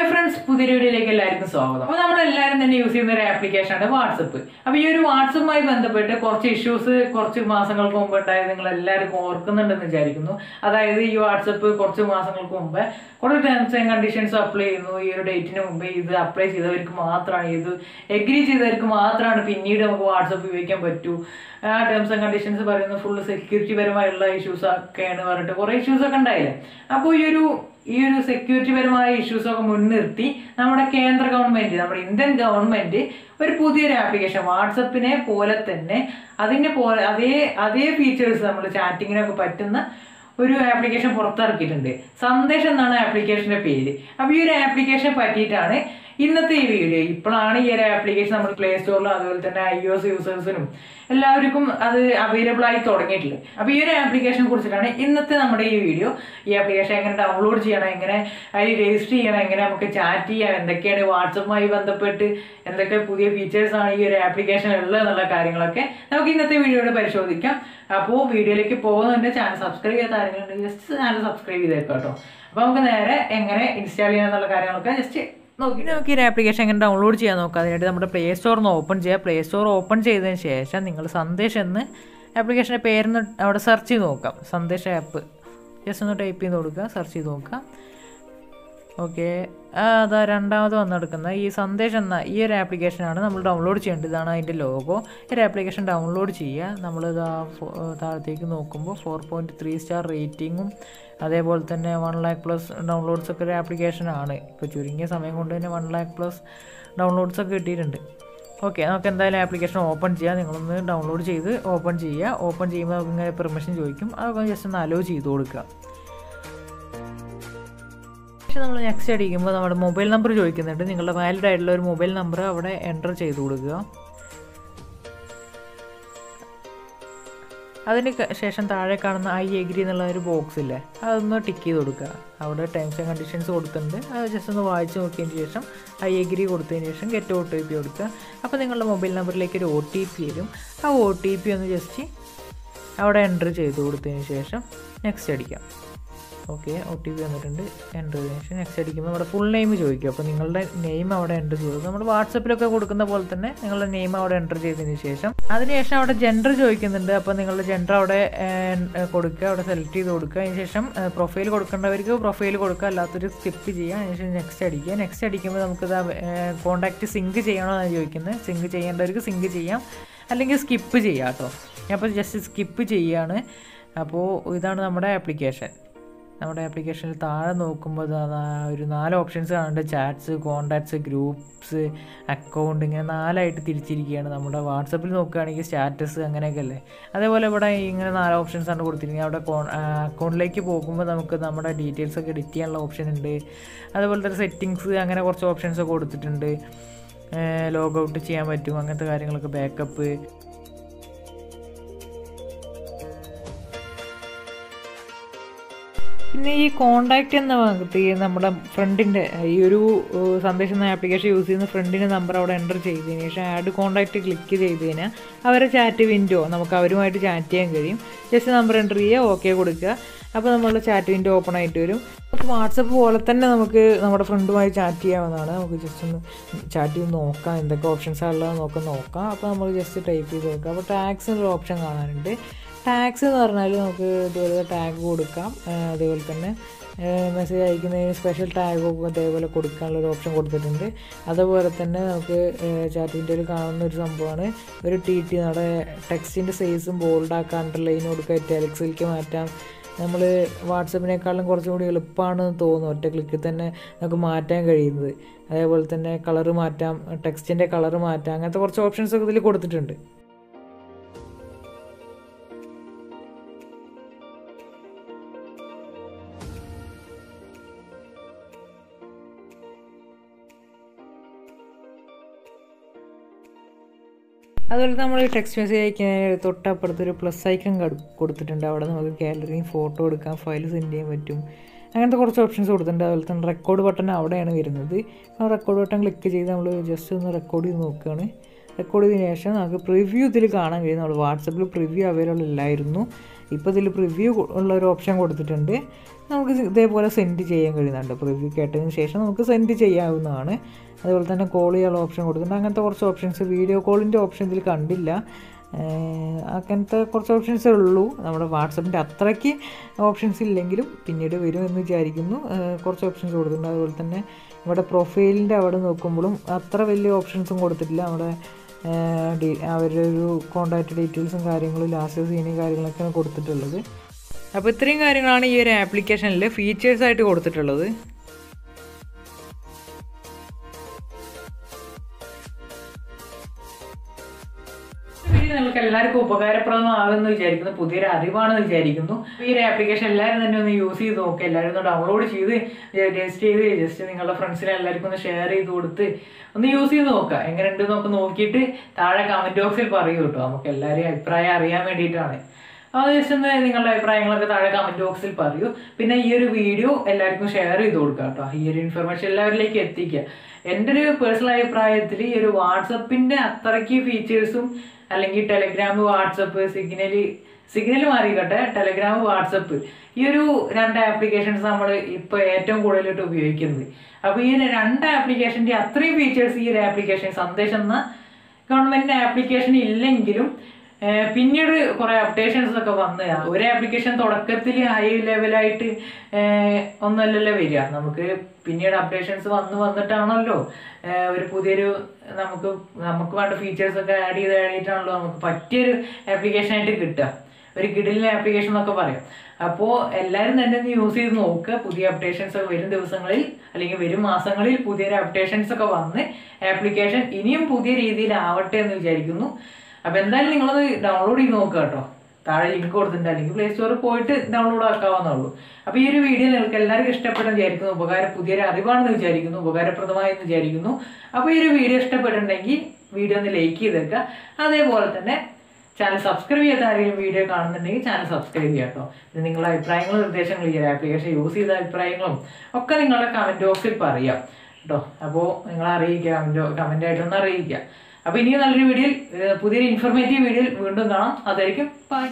Hi friends പുതിയ വീഡിയോയിലേക്ക് എല്ലാവർക്കും സ്വാഗതം. അപ്പോൾ നമ്മൾ എല്ലാവരും തന്നെ യൂസ് ചെയ്യുന്ന ഒരു ആപ്ലിക്കേഷനാണ് വാട്സപ്പ് അപ്പോൾ ഈ ഒരു വാട്സപ്പുമായി ബന്ധപ്പെട്ട് കുറച്ച് ഇഷ്യൂസ് കുറച്ച് മാസങ്ങൾക്ക് മുമ്പ് ഉണ്ടായത് നിങ്ങൾ എല്ലാവരും ഓർക്കുന്നുണ്ടെന്ന് വിചാരിക്കുന്നു. അതായത് ഈ വാട്സപ്പ് കുറച്ച് മാസങ്ങൾക്ക് മുമ്പ് കുറച്ച് ടേംസ് ആൻഡ് കണ്ടീഷൻസ് അപ്ലൈ ചെയ്യുന്നു. ഈ ഒരു ഡേറ്റിന് മുമ്പ് ഇത് അപ്ലൈ ചെയ്തവർക്ക് മാത്രമാണ് ഇത് എഗ്രി ചെയ്തവർക്ക് മാത്രമാണ് പിന്നീട് നമുക്ക് വാട്സപ്പ് ഉപയോഗിക്കാൻ പറ്റൂ. ആ ടേംസ് ആൻഡ് കണ്ടീഷൻസ് പറയുന്നത് ഫുൾ സെക്യൂരിറ്റി പരമായുള്ള ഇഷ്യൂസ് ഒക്കെയാണ് പറഞ്ഞിട്ട് കുറേ ഇഷ്യൂസ് ഒക്കെ ഉണ്ടായില്ലേ? അപ്പോൾ ഈ ഒരു ഈ ഒരു സെക്യൂരിറ്റി പരമായ ഇഷ്യൂസൊക്കെ മുൻനിർത്തി നമ്മുടെ കേന്ദ്ര ഗവൺമെന്റ് നമ്മുടെ ഇന്ത്യൻ ഗവൺമെന്റ് ഒരു പുതിയൊരു ആപ്ലിക്കേഷൻ വാട്സപ്പിനെ പോലെ തന്നെ അതിനെ പോലെ അതേ അതേ ഫീച്ചേഴ്സ് നമ്മൾ ചാറ്റിങ്ങിനൊക്കെ പറ്റുന്ന ഒരു ആപ്ലിക്കേഷൻ പുറത്തിറക്കിയിട്ടുണ്ട്. സന്ദേശം എന്നാണ് ആപ്ലിക്കേഷന്റെ പേര്. അപ്പോൾ ഈ ഒരു ആപ്ലിക്കേഷൻ പറ്റിയിട്ടാണ് ഇന്നത്തെ ഈ വീഡിയോ ഇപ്പോഴാണ് ഈ ഒരു ആപ്ലിക്കേഷൻ നമ്മൾ പ്ലേ സ്റ്റോറിലും അതുപോലെ തന്നെ ഐ ഒ എസ് യൂസേഴ്സിനും എല്ലാവർക്കും അത് അവൈലബിൾ ആയി തുടങ്ങിയിട്ടുള്ളത് അപ്പോൾ ഈ ഒരു ആപ്ലിക്കേഷനെ കുറിച്ചിട്ടാണ് ഇന്നത്തെ നമ്മുടെ ഈ വീഡിയോ ഈ ആപ്ലിക്കേഷൻ എങ്ങനെ ഡൗൺലോഡ് ചെയ്യണം എങ്ങനെ അതിൽ രജിസ്റ്റർ ചെയ്യണം എങ്ങനെ നമുക്ക് ചാറ്റ് ചെയ്യാം എന്തൊക്കെയാണ് വാട്സപ്പുമായി ബന്ധപ്പെട്ട് എന്തൊക്കെ പുതിയ ഫീച്ചേഴ്സ് ആണ് ഈ ഒരു ആപ്ലിക്കേഷൻ ഉള്ളത് എന്നുള്ള കാര്യങ്ങളൊക്കെ നമുക്ക് ഇന്നത്തെ വീഡിയോയുടെ പരിശോധിക്കാം. അപ്പോൾ വീഡിയോയിലേക്ക് പോകുന്നതിന്റെ ചാനൽ സബ്സ്ക്രൈബ് ചെയ്യാത്ത ആരെങ്കിലും ജസ്റ്റ് ചാനൽ സബ്സ്ക്രൈബ് ചെയ്തേക്കാം കേട്ടോ. അപ്പോൾ നമുക്ക് നേരെ എങ്ങനെ ഇൻസ്റ്റാൾ ചെയ്യാം എന്നുള്ള കാര്യങ്ങളൊക്കെ ജസ്റ്റ് നമുക്ക് ഈ ആപ്ലിക്കേഷൻ എങ്ങനെ ഡൗൺലോഡ് ചെയ്യാൻ നോക്കാം. അതിനായിട്ട് നമ്മുടെ പ്ലേ സ്റ്റോറിന്ന് ഓപ്പൺ ചെയ്യുക പ്ലേ സ്റ്റോർ ഓപ്പൺ ചെയ്തതിന് ശേഷം നിങ്ങൾ സന്ദേശം എന്ന് ആപ്ലിക്കേഷന്റെ പേരെന്ന് അവിടെ സെർച്ച് ചെയ്ത് നോക്കാം. സന്ദേശ ആപ്പ് ജസ്റ്റ് ഒന്ന് ടൈപ്പ് ചെയ്ത് കൊടുക്കുക. സെർച്ച് ചെയ്ത് നോക്കാം ഓക്കെ. അതാ രണ്ടാമത് വന്നെടുക്കുന്ന ഈ സന്ദേശം എന്ന ഈ ഒരു ആപ്ലിക്കേഷനാണ് നമ്മൾ ഡൗൺലോഡ് ചെയ്യേണ്ടത്. ഇതാണ് അതിന്റെ ലോഗോ ഒരു ആപ്ലിക്കേഷൻ ഡൗൺലോഡ് ചെയ്യുക. നമ്മൾ ഇതാ താഴത്തേക്ക് നോക്കുമ്പോൾ ഫോർ പോയിന്റ് ത്രീ സ്റ്റാർ റേറ്റിങ്ങും അതേപോലെ തന്നെ വൺ ലാക്ക് പ്ലസ് ഡൗൺലോഡ്സ് ഒക്കെ ഒരു ആപ്ലിക്കേഷനാണ് ഇപ്പോൾ ചുരുങ്ങിയ സമയം കൊണ്ട് തന്നെ വൺ ലാക്ക് പ്ലസ് ഡൗൺലോഡ്സ് ഒക്കെ കിട്ടിയിട്ടുണ്ട്. ഓക്കെ നമുക്ക് എന്തായാലും ആപ്ലിക്കേഷൻ ഓപ്പൺ ചെയ്യാം. നിങ്ങളൊന്ന് ഡൗൺലോഡ് ചെയ്ത് ഓപ്പൺ ചെയ്യുക. ഓപ്പൺ ചെയ്യുമ്പോൾ ഇങ്ങനെ പെർമിഷൻ ചോദിക്കും. അതൊക്കെ ജസ്റ്റ് ഒന്ന് അലോ ചെയ്ത് കൊടുക്കുക. പക്ഷേ നമ്മൾ നെക്സ്റ്റ് അടിക്കുമ്പോൾ നമ്മുടെ മൊബൈൽ നമ്പർ ചോദിക്കുന്നുണ്ട്. നിങ്ങളുടെ വാലിഡ് ആയിട്ടുള്ള ഒരു മൊബൈൽ നമ്പർ അവിടെ എന്റർ ചെയ്ത് കൊടുക്കുക. അതിന് ശേഷം താഴെ കാണുന്ന ഐ എഗ്രി എന്നുള്ള ഒരു ബോക്സ് ഇല്ലേ? അതൊന്ന് ടിക്ക് ചെയ്ത് കൊടുക്കുക. അവിടെ ടേംസ് ആൻഡ് കണ്ടീഷൻസ് കൊടുത്തിട്ടുണ്ട്. അത് ജസ്റ്റ് ഒന്ന് വായിച്ച് നോക്കിയതിന് ശേഷം ഐ എഗ്രി കൊടുത്തതിന് ശേഷം ഗെറ്റ് ഒ ടി പി കൊടുക്കുക. അപ്പോൾ നിങ്ങളുടെ മൊബൈൽ നമ്പറിലേക്ക് ഒരു ഒ ടി പി വരും. ആ ഒ ടി പി ഒന്ന് ജസ്റ്റ് അവിടെ എന്റർ ചെയ്ത് കൊടുത്തതിന് ശേഷം നെക്സ്റ്റ് അടിക്കാം. ഓക്കെ ഒ ടി പി വന്നിട്ടുണ്ട്. എന്റർ ചെയ്തതിന് ശേഷം നെക്സ്റ്റ് അടിക്കുമ്പോൾ നമ്മുടെ ഫുൾ നെയിം ചോദിക്കും. അപ്പോൾ നിങ്ങളുടെ നെയിം അവിടെ എന്റർ ചെയ്തു. നമ്മൾ വാട്സപ്പിലൊക്കെ കൊടുക്കുന്ന പോലെ തന്നെ നിങ്ങളുടെ നെയിം അവിടെ എന്റർ ചെയ്തതിന് ശേഷം അതിനുശേഷം അവിടെ ജെൻഡർ ചോദിക്കുന്നുണ്ട്. അപ്പോൾ നിങ്ങളുടെ ജെൻഡർ അവിടെ കൊടുക്കുക അവിടെ സെലക്ട് ചെയ്ത് കൊടുക്കുക. അതിന് ശേഷം പ്രൊഫൈൽ കൊടുക്കേണ്ടവർക്ക് പ്രൊഫൈൽ കൊടുക്കുക. അല്ലാത്തൊരു സ്കിപ്പ് ചെയ്യുക. അതിനുശേഷം നെക്സ്റ്റ് അടിക്കുക. നെക്സ്റ്റ് അടിക്കുമ്പോൾ നമുക്കിത് കോൺടാക്റ്റ് സിങ്ക് ചെയ്യണോ എന്നാണ് ചോദിക്കുന്നത്. സിങ്ക് ചെയ്യേണ്ടവർക്ക് സിങ്ക് ചെയ്യാം. അല്ലെങ്കിൽ സ്കിപ്പ് ചെയ്യാം കേട്ടോ. ഞാൻ അപ്പോൾ ജസ്റ്റ് സ്കിപ്പ് ചെയ്യുകയാണ് അപ്പോൾ ഇതാണ് നമ്മുടെ ആപ്ലിക്കേഷൻ നമ്മുടെ ആപ്ലിക്കേഷനിൽ താഴെ നോക്കുമ്പോൾ ഒരു നാല് ഓപ്ഷൻസ് കാണുന്നുണ്ട്. ചാറ്റ്സ് കോൺടാക്ട്സ് ഗ്രൂപ്പ്സ് അക്കൗണ്ട് ഇങ്ങനെ നാലായിട്ട് തിരിച്ചിരിക്കുകയാണ്. നമ്മുടെ വാട്സപ്പിൽ നോക്കുകയാണെങ്കിൽ സ്റ്റാറ്റസ് അങ്ങനെയൊക്കെ അല്ലേ? അതേപോലെ ഇവിടെ ഇങ്ങനെ നാല് ഓപ്ഷൻസ് ആണ് കൊടുത്തിരിക്കുന്നത്. അവിടെ അക്കൗണ്ടിലേക്ക് പോകുമ്പോൾ നമുക്ക് നമ്മുടെ ഡീറ്റെയിൽസ് ഒക്കെ എഡിറ്റ് ചെയ്യാനുള്ള ഓപ്ഷൻ ഉണ്ട്. അതുപോലെ തന്നെ സെറ്റിങ്സ് അങ്ങനെ കുറച്ച് ഓപ്ഷൻസ് കൊടുത്തിട്ടുണ്ട്. ലോഗ് ചെയ്യാൻ പറ്റും. അങ്ങനത്തെ കാര്യങ്ങളൊക്കെ ബാക്കപ്പ് പിന്നെ ഈ കോണ്ടാക്റ്റ് എന്ന ഭാഗത്ത് നമ്മുടെ ഫ്രണ്ടിന്റെ ഈ ഒരു സന്ദേശം എന്ന ആപ്ലിക്കേഷൻ യൂസ് ചെയ്യുന്ന ഫ്രണ്ടിന്റെ നമ്പർ അവിടെ എന്റർ ചെയ്തതിന് ശേഷം ആഡ് കോണ്ടാക്റ്റ് ക്ലിക്ക് ചെയ്ത് കഴിഞ്ഞാൽ അവരെ ചാറ്റ് വിൻഡോ നമുക്ക് അവരുമായിട്ട് ചാറ്റ് ചെയ്യാൻ കഴിയും. ജസ്റ്റ് നമ്പർ എന്റർ ചെയ്യുക ഓക്കെ കൊടുക്കുക. അപ്പോൾ നമ്മളുടെ ചാറ്റ് വിൻഡോ ഓപ്പൺ ആയിട്ട് വരും. അപ്പോൾ വാട്സപ്പ് പോലെ തന്നെ നമുക്ക് നമ്മുടെ ഫ്രണ്ടുമായി ചാറ്റ് ചെയ്യാവുന്നതാണ്. നമുക്ക് ജസ്റ്റ് ഒന്ന് ചാറ്റ് ചെയ്ത് നോക്കാം എന്തൊക്കെ ഓപ്ഷൻസ് ഉള്ളത് നോക്കാം നോക്കാം. അപ്പോൾ നമ്മൾ ജസ്റ്റ് ടൈപ്പ് ചെയ്ത് നോക്കാം അപ്പോൾ ടാക്സ് എന്നൊരു ഓപ്ഷൻ കാണാനുണ്ട്. ടാക്സ് എന്ന് പറഞ്ഞാൽ നമുക്ക് ഇതുപോലെ ടാഗ് കൊടുക്കാം. അതേപോലെ തന്നെ മെസ്സേജ് അയക്കുന്നതിന് സ്പെഷ്യൽ ടാഗൊക്കെ അതേപോലെ കൊടുക്കാനുള്ള ഒരു ഓപ്ഷൻ കൊടുത്തിട്ടുണ്ട്. അതുപോലെ തന്നെ നമുക്ക് ചാറ്റ് വിൻഡോയിൽ കാണുന്ന ഒരു സംഭവമാണ്. ഒരു ടി ടി നമ്മുടെ ടെക്സ്റ്റിന്റെ സൈസും ബോൾഡാക്കാൻ അണ്ടർലൈൻ കൊടുക്കുക ടെലക്സിലേക്ക് മാറ്റാം. നമ്മൾ വാട്സപ്പിനേക്കാളും കുറച്ചും കൂടി എളുപ്പമാണെന്ന് തോന്നുന്നു ഒറ്റ ക്ലിക്കിൽ തന്നെ നമുക്ക് മാറ്റാൻ കഴിയുന്നത്. അതേപോലെ തന്നെ കളറ് മാറ്റാം ടെക്സ്റ്റിന്റെ കളറ് മാറ്റാം അങ്ങനത്തെ കുറച്ച് ഓപ്ഷൻസ് ഒക്കെ ഇതിൽ കൊടുത്തിട്ടുണ്ട്. അതുപോലെ നമ്മൾ ടെക്സ്റ്റ് മെസ്സേജ് അയക്കാൻ തൊട്ടപ്പുറത്ത് ഒരു പ്ലസ് ഐക്കൺ കൊടുത്തിട്ടുണ്ട്. അവിടെ നമുക്ക് ഗാലറിയും ഫോട്ടോ എടുക്കാം ഫയൽ സെൻഡ് ചെയ്യാൻ പറ്റും. അങ്ങനത്തെ കുറച്ച് ഓപ്ഷൻസ് കൊടുത്തിട്ടുണ്ട്. അതുപോലെ തന്നെ റെക്കോർഡ് ബട്ടൺ അവിടെയാണ് വരുന്നത്. ആ റെക്കോർഡ് ബട്ടൺ ക്ലിക്ക് ചെയ്ത് നമ്മൾ ജസ്റ്റ് ഒന്ന് റെക്കോർഡ് ചെയ്ത് നോക്കുകയാണ്. റെക്കോർഡ് ചെയ്തതിന് ശേഷം നമുക്ക് പ്രിവ്യൂ ഇതിൽ കാണാൻ കഴിയും. നമ്മൾ വാട്സപ്പിൽ പ്രിവ്യൂ അവൈലബിൾ ഇല്ലായിരുന്നു. ഇപ്പോൾ ഇതിൽ പ്രിവ്യൂ ഉള്ള ഒരു ഓപ്ഷൻ കൊടുത്തിട്ടുണ്ട്. നമുക്ക് ഇതേപോലെ സെൻഡ് ചെയ്യാൻ കഴിയുന്നുണ്ട്. പ്രിവ്യൂ കേട്ടതിന് ശേഷം നമുക്ക് സെൻഡ് ചെയ്യാവുന്നതാണ്. അതുപോലെ തന്നെ കോൾ ചെയ്യാനുള്ള ഓപ്ഷൻ കൊടുത്തിട്ടുണ്ട്. അങ്ങനത്തെ കുറച്ച് ഓപ്ഷൻസ് വീഡിയോ കോളിന്റെ ഓപ്ഷൻ ഇതിൽ കണ്ടില്ല. അങ്ങനത്തെ കുറച്ച് ഓപ്ഷൻസേ ഉള്ളൂ. നമ്മുടെ വാട്സപ്പിന്റെ അത്രയ്ക്ക് ഓപ്ഷൻസ് ഇല്ലെങ്കിലും പിന്നീട് വരും എന്ന് വിചാരിക്കുന്നു. കുറച്ച് ഓപ്ഷൻസ് കൊടുത്തിട്ടുണ്ട്. അതുപോലെ തന്നെ നമ്മുടെ പ്രൊഫൈലിന്റെ അവിടെ നോക്കുമ്പോഴും അത്ര വലിയ ഓപ്ഷൻസും കൊടുത്തിട്ടില്ല. നമ്മുടെ അവരുടെ ഒരു കോൺടാക്റ്റ് ഡീറ്റെയിൽസും കാര്യങ്ങളും ലാസ്റ്റ് സീനും കാര്യങ്ങളൊക്കെയാണ് കൊടുത്തിട്ടുള്ളത്. അപ്പോൾ ഇത്രയും കാര്യങ്ങളാണ് ഈ ഒരു ആപ്ലിക്കേഷനിൽ ഫീച്ചേഴ്സായിട്ട് കൊടുത്തിട്ടുള്ളത്. നിങ്ങൾക്ക് എല്ലാവർക്കും ഉപകാരപ്രദമാകുമെന്ന് വിചാരിക്കുന്നു പുതിയൊരു അറിവാണെന്ന് വിചാരിക്കുന്നു. ഈ ഒരു ആപ്ലിക്കേഷൻ എല്ലാവരും തന്നെ ഒന്ന് യൂസ് ചെയ്ത് നോക്കുക എല്ലാവരും ഒന്ന് ഡൗൺലോഡ് ചെയ്ത് ടെസ്റ്റ് ചെയ്ത് ജസ്റ്റ് നിങ്ങളുടെ ഫ്രണ്ട്സിനെ എല്ലാവർക്കും ഒന്ന് ഷെയർ ചെയ്ത് കൊടുത്ത് ഒന്ന് യൂസ് ചെയ്ത് നോക്കുക എങ്ങനെയുണ്ട് നോക്കി നോക്കിയിട്ട് താഴെ കമന്റ് ബോക്സിൽ പറയൂ കേട്ടോ. നമുക്ക് എല്ലാവരെയും അഭിപ്രായം അറിയാൻ വേണ്ടിയിട്ടാണ്. ജസ്റ്റ് നിങ്ങളുടെ അഭിപ്രായങ്ങളൊക്കെ താഴെ കമന്റ് ബോക്സിൽ പറയൂ. പിന്നെ ഈ ഒരു വീഡിയോ എല്ലാവർക്കും ഷെയർ ചെയ്ത് കൊടുക്കുക കേട്ടോ ഈ ഒരു ഇൻഫർമേഷൻ എല്ലാവരിലേക്ക് എത്തിക്കുക എന്റെ ഒരു പേഴ്സണൽ അഭിപ്രായത്തിൽ ഈ ഒരു വാട്സപ്പിന്റെ അത്രയ്ക്ക് ഫീച്ചേഴ്സും അല്ലെങ്കിൽ ടെലഗ്രാം വാട്സപ്പ് സിഗ്നൽ സിഗ്നൽ മാറിയിക്കട്ടെ. ടെലഗ്രാം വാട്സപ്പ് ഈ ഒരു രണ്ട് ആപ്ലിക്കേഷൻസ് നമ്മൾ ഇപ്പോൾ ഏറ്റവും കൂടുതലായിട്ട് ഉപയോഗിക്കുന്നത്. അപ്പോൾ ഈ രണ്ട് ആപ്ലിക്കേഷന്റെ അത്രയും ഫീച്ചേഴ്സ് ഈ ഒരു ആപ്ലിക്കേഷൻ സന്ദേശം എന്ന ഗവൺമെന്റിന്റെ ആപ്ലിക്കേഷൻ ഇല്ലെങ്കിലും പിന്നീട് കുറെ അപ്ഡേഷൻസ് ഒക്കെ വന്നതാണ് ഒരു ആപ്ലിക്കേഷൻ തുടക്കത്തിൽ ഹൈ ലെവലായിട്ട് ഒന്നല്ലല്ലോ വരിക. നമുക്ക് പിന്നീട് അപ്ഡേഷൻസ് വന്ന് വന്നിട്ടാണല്ലോ ഒരു പുതിയൊരു നമുക്ക് നമുക്ക് വേണ്ട ഫീച്ചേഴ്സ് ഒക്കെ ആഡ് ചെയ്ത് ആഡ് നമുക്ക് പറ്റിയൊരു ആപ്ലിക്കേഷൻ ആയിട്ട് കിട്ടുക. ഒരു കിഡിലിന് ആപ്ലിക്കേഷൻ എന്നൊക്കെ പറയാം. അപ്പോൾ എല്ലാവരും തന്നെ ഒന്ന് യൂസ് ചെയ്ത് നോക്കുക. പുതിയ അപ്ഡേഷൻസ് ഒക്കെ വരും ദിവസങ്ങളിൽ അല്ലെങ്കിൽ വരും മാസങ്ങളിൽ പുതിയൊരു അപ്ഡേഷൻസ് ഒക്കെ വന്ന് ആപ്ലിക്കേഷൻ ഇനിയും പുതിയ രീതിയിലാവട്ടെ എന്ന് വിചാരിക്കുന്നു. അപ്പോൾ എന്തായാലും നിങ്ങളത് ഡൗൺലോഡ് ചെയ്ത് നോക്കുക കേട്ടോ. താഴെ ലിങ്ക് കൊടുത്തിട്ടുണ്ട്. അല്ലെങ്കിൽ പ്ലേ സ്റ്റോറിൽ പോയിട്ട് ഡൗൺലോഡ് ആക്കാവുന്നേ ഉള്ളൂ അപ്പോൾ ഈ ഒരു വീഡിയോ നിങ്ങൾക്ക് എല്ലാവർക്കും ഇഷ്ടപ്പെട്ടെന്ന് വിചാരിക്കുന്നു. ഉപകാര പുതിയൊരു അറിവാണെന്ന് വിചാരിക്കുന്നു. ഉപകാരപ്രദമായെന്ന് വിചാരിക്കുന്നു. അപ്പോൾ ഈ ഒരു വീഡിയോ ഇഷ്ടപ്പെട്ടിട്ടുണ്ടെങ്കിൽ വീഡിയോ ഒന്ന് ലൈക്ക് ചെയ്തേക്കുക അതേപോലെ തന്നെ ചാനൽ സബ്സ്ക്രൈബ് ചെയ്യാത്ത ആരെങ്കിലും വീഡിയോ കാണുന്നുണ്ടെങ്കിൽ ചാനൽ സബ്സ്ക്രൈബ് ചെയ്യാം കേട്ടോ. ഇത് നിങ്ങളുടെ അഭിപ്രായങ്ങളും നിർദ്ദേശങ്ങളും ഈ ആപ്ലിക്കേഷൻ യൂസ് ചെയ്ത അഭിപ്രായങ്ങളും ഒക്കെ നിങ്ങളുടെ കമന്റ് ബോക്സിൽ പറയാം കേട്ടോ. അപ്പോൾ നിങ്ങൾ അറിയിക്കുക കമന്റ് കമന്റായിട്ടൊന്ന് അറിയിക്കുക. അപ്പോൾ ഇനിയും നല്ലൊരു വീഡിയോയിൽ പുതിയൊരു ഇൻഫോർമേറ്റീവ് വീഡിയോയിൽ വീണ്ടും കാണാം. അതായിരിക്കും ബൈ